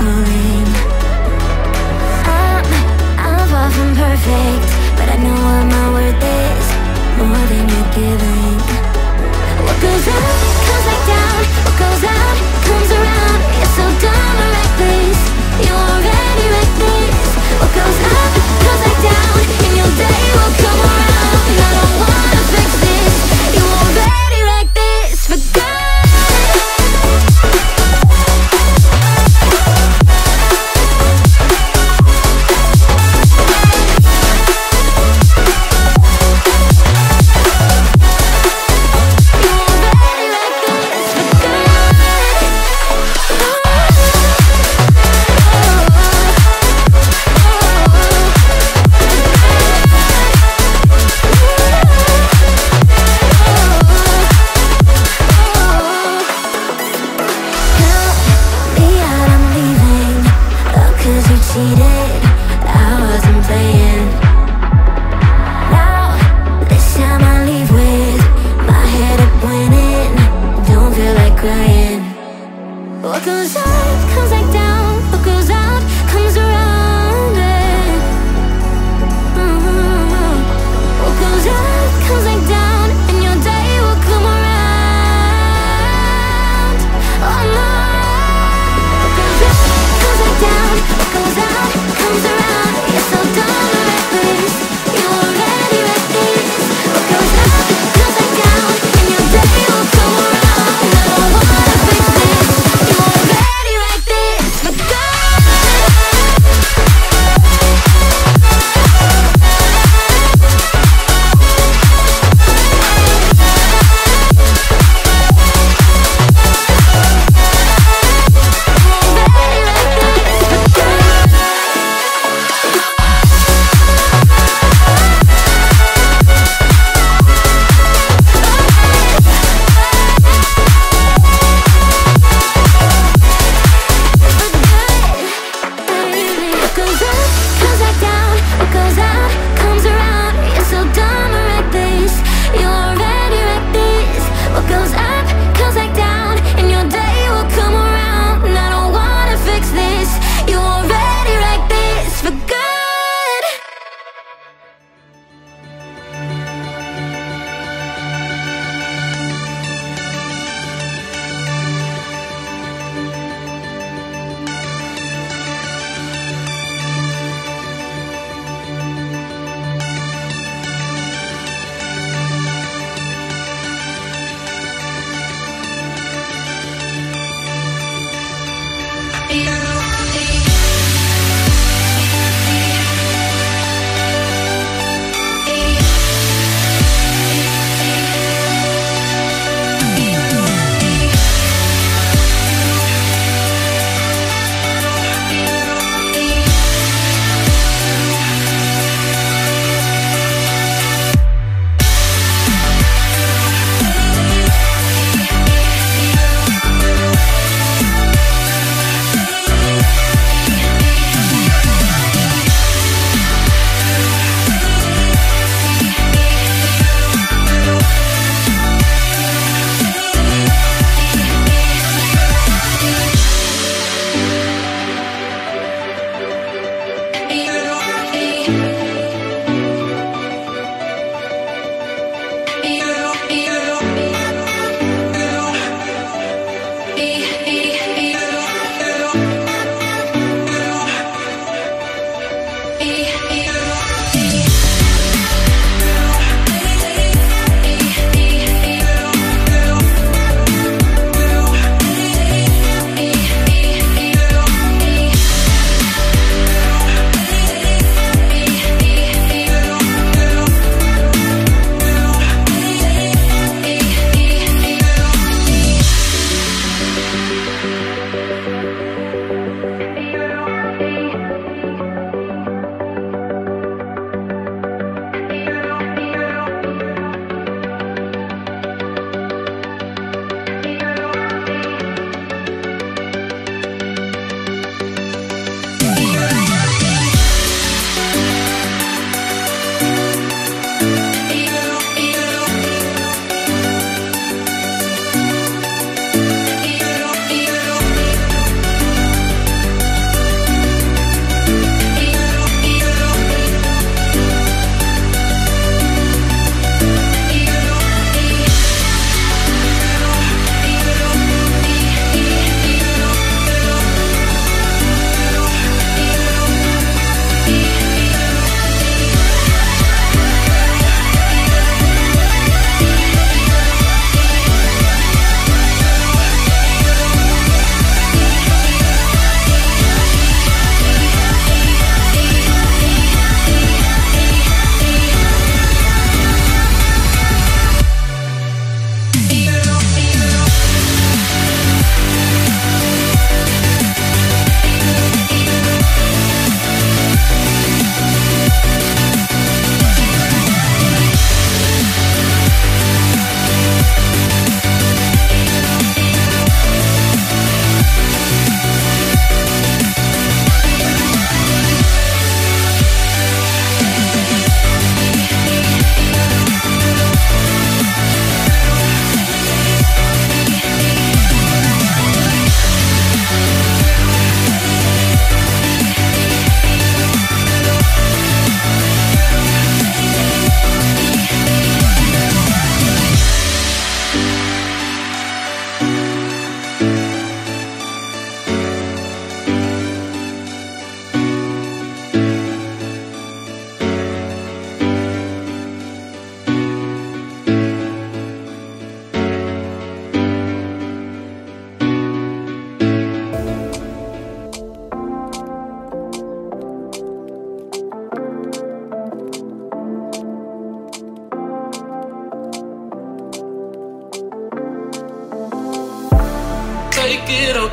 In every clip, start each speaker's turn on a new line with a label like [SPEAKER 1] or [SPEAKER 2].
[SPEAKER 1] I'm, I'm far from perfect But I know what my worth is More than you're giving. What goes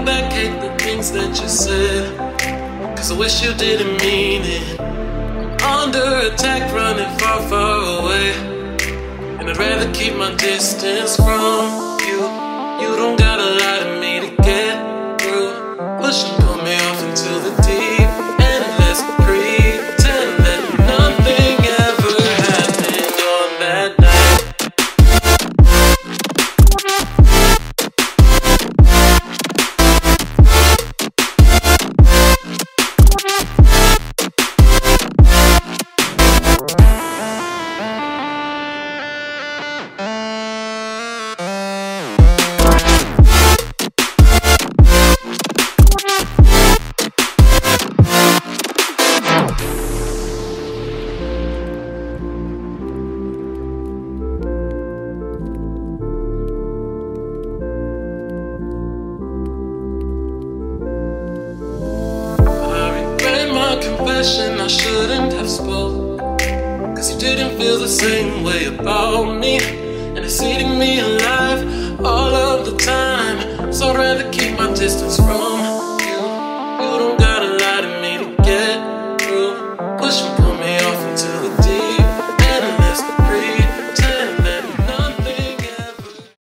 [SPEAKER 1] back,
[SPEAKER 2] hate the things that you said. Cause I wish you didn't mean it. Under attack, running far, far away. And I'd rather keep my distance from you. You don't gotta lie to me confession, I shouldn't have spoke. Cause you didn't feel the same way about me. And it's eating me